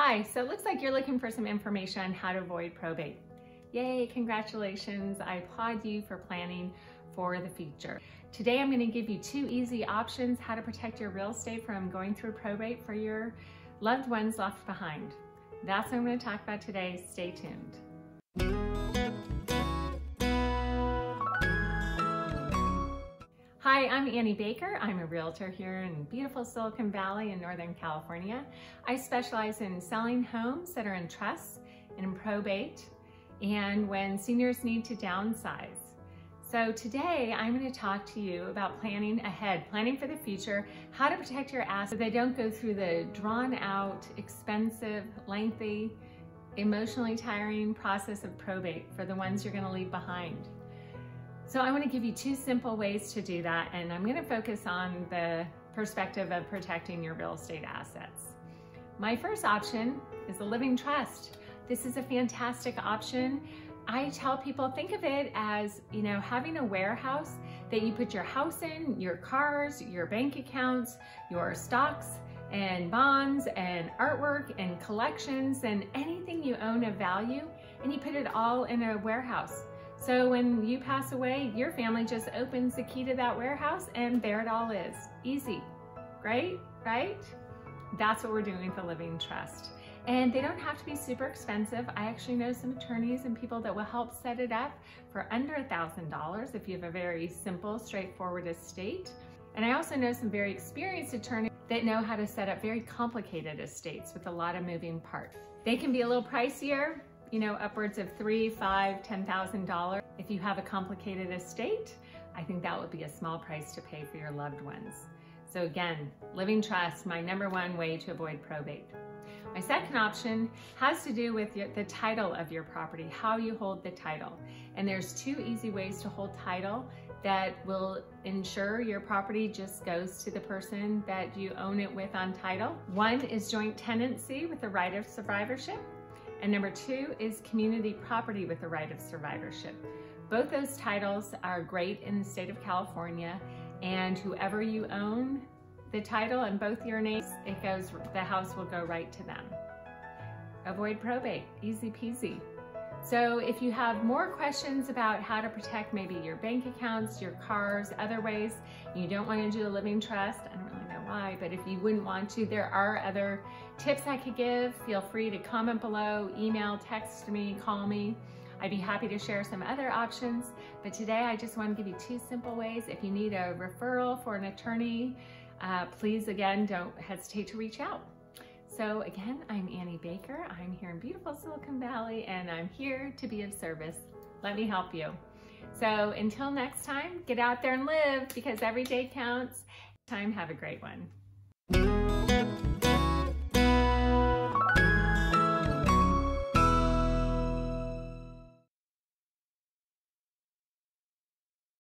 Hi, so it looks like you're looking for some information on how to avoid probate. Yay, congratulations. I applaud you for planning for the future. Today I'm gonna give you two easy options how to protect your real estate from going through probate for your loved ones left behind. That's what I'm gonna talk about today. Stay tuned. Hi, I'm Annie Baker. I'm a realtor here in beautiful Silicon Valley in Northern California. I specialize in selling homes that are in trust and in probate and when seniors need to downsize. So today I'm going to talk to you about planning ahead, planning for the future, how to protect your assets so they don't go through the drawn out, expensive, lengthy, emotionally tiring process of probate for the ones you're going to leave behind. So I want to give you two simple ways to do that, and I'm going to focus on the perspective of protecting your real estate assets. My first option is a living trust. This is a fantastic option. I tell people, think of it as, you know, having a warehouse that you put your house in, your cars, your bank accounts, your stocks and bonds and artwork and collections and anything you own of value, and you put it all in a warehouse. So when you pass away, your family just opens the key to that warehouse and there it all is. Easy, great, right? That's what we're doing with the Living Trust. And they don't have to be super expensive. I actually know some attorneys and people that will help set it up for under a $1,000 if you have a very simple, straightforward estate. And I also know some very experienced attorneys that know how to set up very complicated estates with a lot of moving parts. They can be a little pricier, you know, upwards of three, five, ten thousand dollars. If you have a complicated estate, I think that would be a small price to pay for your loved ones. So again, living trust, my number one way to avoid probate. My second option has to do with your, the title of your property, how you hold the title. And there's two easy ways to hold title that will ensure your property just goes to the person that you own it with on title. One is joint tenancy with the right of survivorship. And number two is community property with the right of survivorship. Both those titles are great in the state of California and whoever you own the title in both your names, it goes, the house will go right to them. Avoid probate, easy peasy. So if you have more questions about how to protect maybe your bank accounts, your cars, other ways, you don't want to do a living trust, I don't really know why, but if you wouldn't want to, there are other tips I could give. Feel free to comment below, email, text me, call me. I'd be happy to share some other options, but today I just want to give you two simple ways. If you need a referral for an attorney, uh, please again, don't hesitate to reach out. So again, I'm Annie Baker. I'm here in beautiful Silicon Valley and I'm here to be of service. Let me help you. So until next time, get out there and live because every day counts. Time, have a great one.